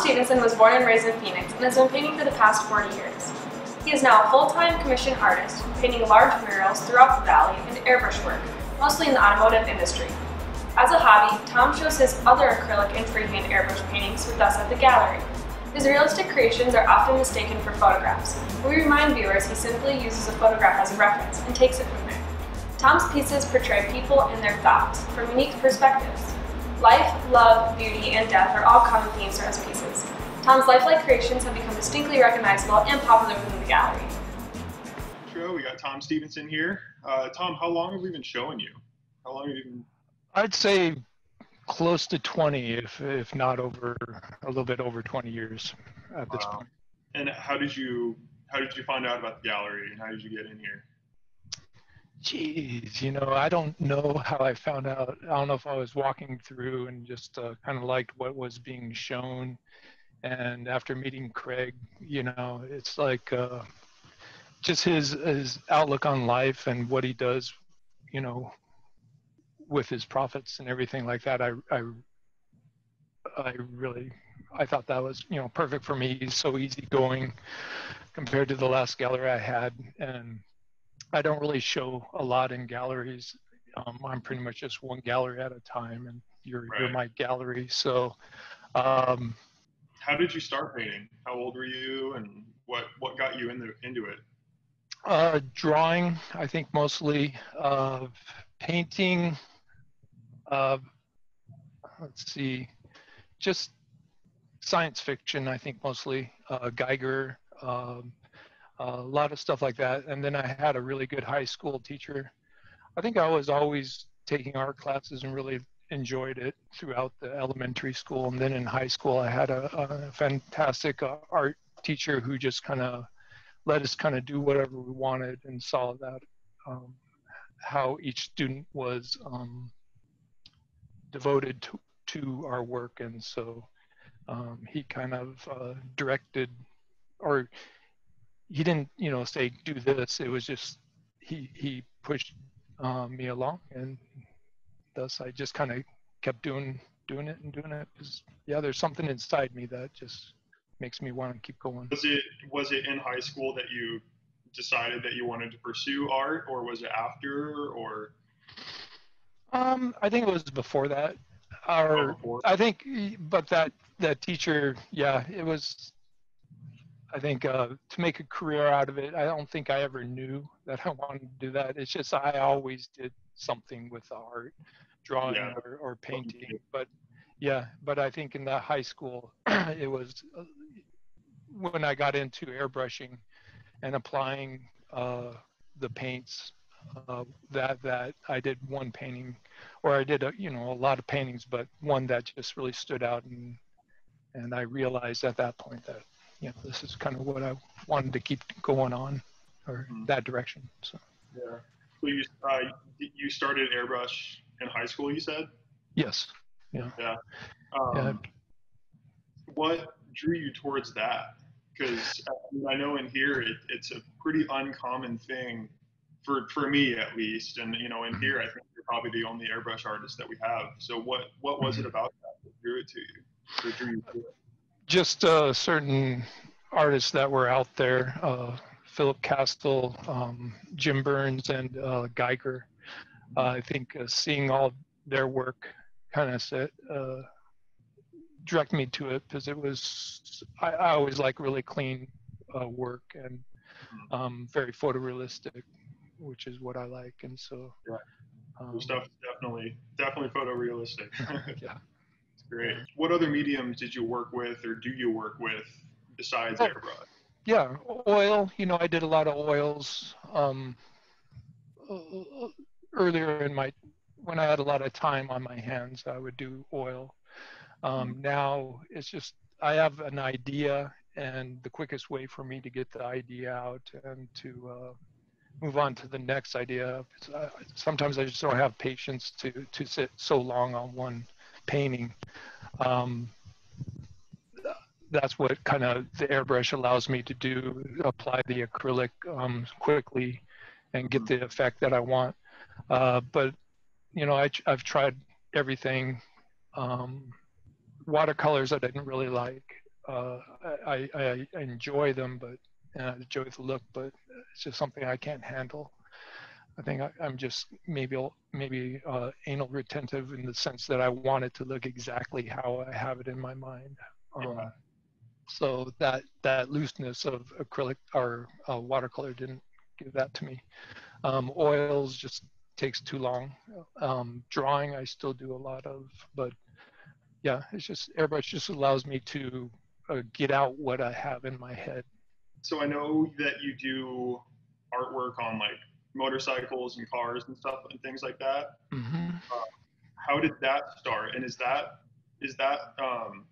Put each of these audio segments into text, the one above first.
Stephenson was born and raised in Phoenix and has been painting for the past 40 years. He is now a full-time commission artist, painting large murals throughout the valley and airbrush work, mostly in the automotive industry. As a hobby, Tom shows his other acrylic and freehand airbrush paintings with us at the gallery. His realistic creations are often mistaken for photographs, but we remind viewers he simply uses a photograph as a reference and takes it from there. Tom's pieces portray people and their thoughts from unique perspectives. Life, love, beauty, and death are all common themes for his pieces. Tom's lifelike creations have become distinctly recognizable and popular within the gallery. Show, we got Tom Stephenson here. Uh, Tom, how long have we been showing you? How long have you been? I'd say close to 20, if if not over a little bit over 20 years at this Wow. point. And how did you how did you find out about the gallery and how did you get in here? Jeez, you know, I don't know how I found out. I don't know if I was walking through and just uh, kind of liked what was being shown. And after meeting Craig, you know, it's like uh, just his his outlook on life and what he does, you know, with his profits and everything like that. I I I really I thought that was you know perfect for me. He's so easygoing compared to the last gallery I had, and I don't really show a lot in galleries. Um, I'm pretty much just one gallery at a time, and you're you're my gallery. So, um, How did you start painting? How old were you and what what got you into into it? uh, drawing, I think mostly. Uh, painting. Uh, let's see, just science fiction. I think mostly uh, Giger. Um, a lot of stuff like that. And then I had a really good high school teacher. I think I was always taking art classes and really enjoyed it throughout the elementary school. And then in high school, I had a, a fantastic uh, art teacher who just kind of let us kind of do whatever we wanted and saw that um, how each student was um, devoted to, to our work. And so um, he kind of uh, directed or he didn't you know say do this. It was just he he pushed um, me along and thus i just kind of kept doing doing it and doing it because yeah there's something inside me that just makes me want to keep going. Was it was it in high school that you decided that you wanted to pursue art or was it after or? Um i think it was before that. Or before? i think but that that teacher yeah it was I think uh, to make a career out of it, I don't think I ever knew that I wanted to do that. It's just I always did something with the art, drawing Yeah. or, or painting. But yeah, but I think in the high school, it was uh, when I got into airbrushing and applying uh, the paints uh, that that I did one painting, or I did a, you know a lot of paintings, but one that just really stood out and and I realized at that point that you know this is kind of what I wanted to keep going on or Mhm. that direction. So yeah. So you uh, you started airbrush in high school you said? yes, Um, Yeah. What drew you towards that? Because I, mean, I know in here it, it's a pretty uncommon thing for for me at least, and you know in here I think you're probably the only airbrush artist that we have. So what what was it about that that drew it to you? Or drew you to it? Just uh, certain artists that were out there, uh, Philip Castle, um, Jim Burns, and uh, Giger. Uh, I think uh, seeing all their work kind of set, uh, direct me to it because it was I, I always like really clean uh, work and um, very photorealistic, which is what I like, and so. Right. Um, stuff is definitely definitely photorealistic. yeah. It's great. What other mediums did you work with or do you work with besides Oh. airbrush? yeah oil you know i did a lot of oils um uh, earlier in my when i had a lot of time on my hands i would do oil um now it's just i have an idea and the quickest way for me to get the idea out and to uh, move on to the next idea uh, sometimes i just don't have patience to to sit so long on one painting. Um, that's what kind of the airbrush allows me to do apply the acrylic um, quickly and get the effect that i want. Uh, but you know I, i've tried everything um, watercolors i didn't really like. Uh, I, I, I enjoy them, but I enjoy the look, but it's just something I can't handle. I think I, am just maybe maybe uh, anal retentive in the sense that I want it to look exactly how I have it in my mind. Um, Yeah. So that that looseness of acrylic or uh, watercolor didn't give that to me. Um, oils just takes too long. Um, drawing I still do a lot of, but yeah, it's just airbrush just allows me to uh, get out what I have in my head. So I know that you do artwork on like motorcycles and cars and stuff and things like that. hmm How did that start? And is that is that um,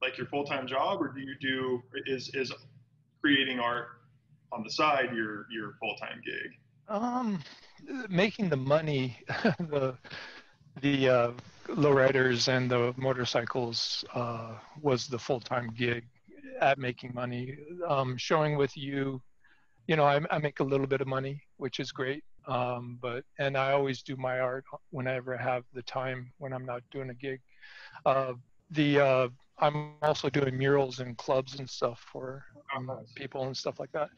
like your full time job, or do you do is is creating art on the side your your full time gig? Um, making the money, the the uh, lowriders and the motorcycles uh, was the full time gig at making money. Um, showing with you, you know, I, I make a little bit of money, which is great. Um, but and I always do my art whenever I have the time when I'm not doing a gig. Uh, the uh, I'm also doing murals and clubs and stuff for um, people and stuff like that.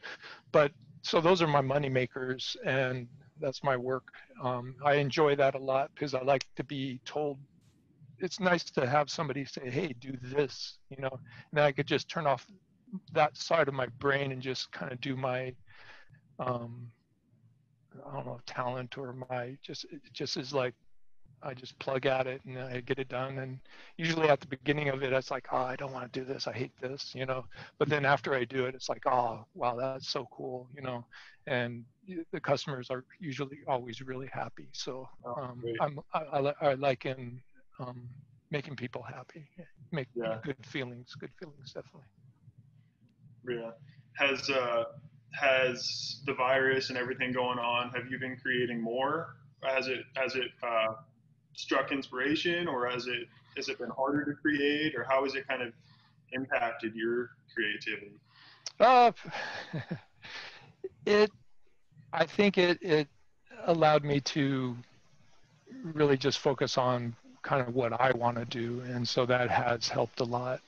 But so those are my money makers and that's my work. Um, I enjoy that a lot because I like to be told. It's nice to have somebody say, "Hey, do this," you know, and I could just turn off that side of my brain and just kind of do my, um, I don't know, talent or my just it just is like I just plug at it and I get it done. And usually at the beginning of it, it's like, oh, I don't want to do this. I hate this, you know. But then after I do it, it's like, oh, wow, that's so cool, you know. And the customers are usually always really happy. So Oh, um, great. I'm, I, I, I like in um, making people happy, make Yeah. good feelings, good feelings, definitely. Yeah. Has uh, has the virus and everything going on? Have you been creating more? Has it has it uh, struck inspiration, or has it has it been harder to create, or how has it kind of impacted your creativity? Uh, it, I think it, it allowed me to really just focus on kind of what I want to do. And so that has helped a lot.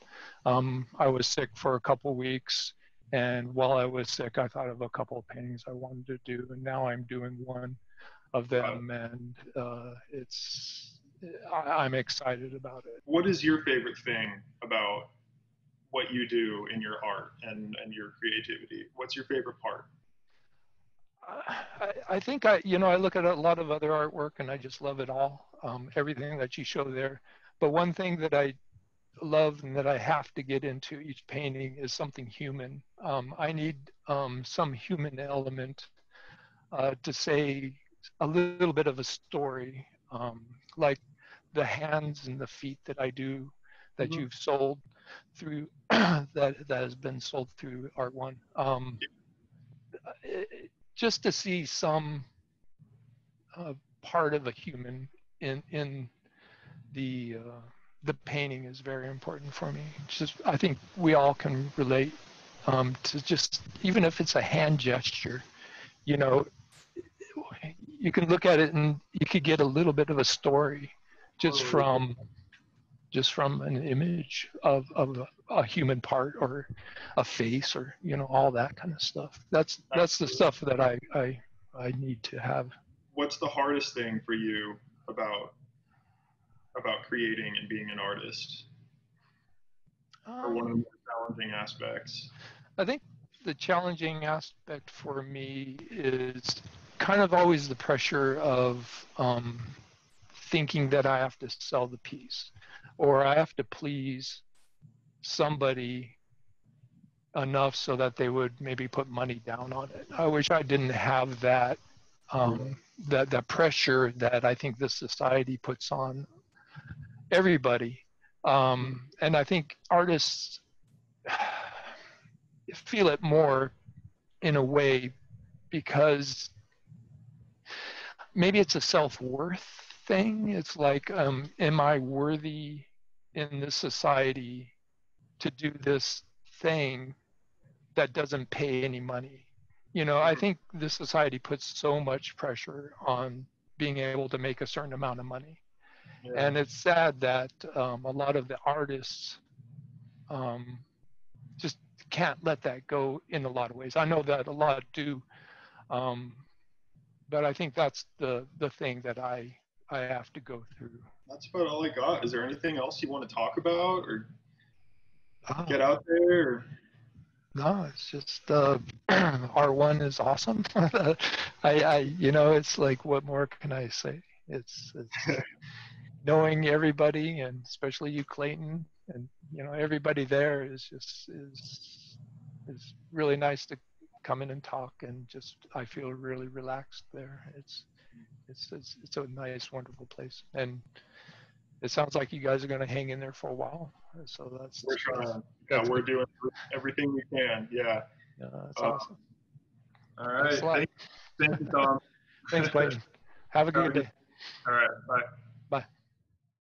Um, I was sick for a couple weeks. And while I was sick, I thought of a couple of paintings I wanted to do. And now I'm doing one of them. And uh, it's, I, I'm excited about it. What is your favorite thing about what you do in your art and, and your creativity? What's your favorite part? I, I think I, you know, I look at a lot of other artwork and I just love it all, um, everything that you show there. But one thing that I love and that I have to get into each painting is something human. Um, I need um, some human element uh, to say a little bit of a story, um, like the hands and the feet that I do that Mhm. you've sold through that that has been sold through Art One. Um, it- just to see some uh, part of a human in in the uh, the painting is very important for me. It's just I think we all can relate um, to just even if it's a hand gesture, you know, you can look at it and you could get a little bit of a story just Totally. from just from an image of, of a, a human part or a face or you know all that kind of stuff that's that's the stuff that i i i need to have What's the hardest thing for you about about creating and being an artist, or one of the more challenging aspects? i think the challenging aspect for me is kind of always the pressure of um, thinking that i have to sell the piece or i have to please somebody enough so that they would maybe put money down on it. I wish I didn't have that um, that that pressure that I think this society puts on everybody. Um, and I think artists feel it more in a way because maybe it's a self-worth thing. It's like, um, am I worthy in this society to do this thing that doesn't pay any money? You know, I think this society puts so much pressure on being able to make a certain amount of money. Yeah. And it's sad that um, a lot of the artists um, just can't let that go in a lot of ways. I know that a lot do, um, but I think that's the the thing that I I have to go through. That's about all I got. Is there anything else you want to talk about or Ah, get out there? Or? No, it's just uh, Art One is awesome. I, I, you know, it's like, what more can I say? It's, it's knowing everybody, and especially you, Clayton, and you know, everybody there is just is is really nice to come in and talk, and just I feel really relaxed there. It's it's it's, it's a nice, wonderful place, and it sounds like you guys are going to hang in there for a while. So that's We're trying. Yeah, that's we're doing everything we can. Yeah. Yeah, that's Uh, awesome. All right. Thanks. Thank, thank you, Tom. Thanks, Clayton. Have a Have a good good- day. All right. Bye.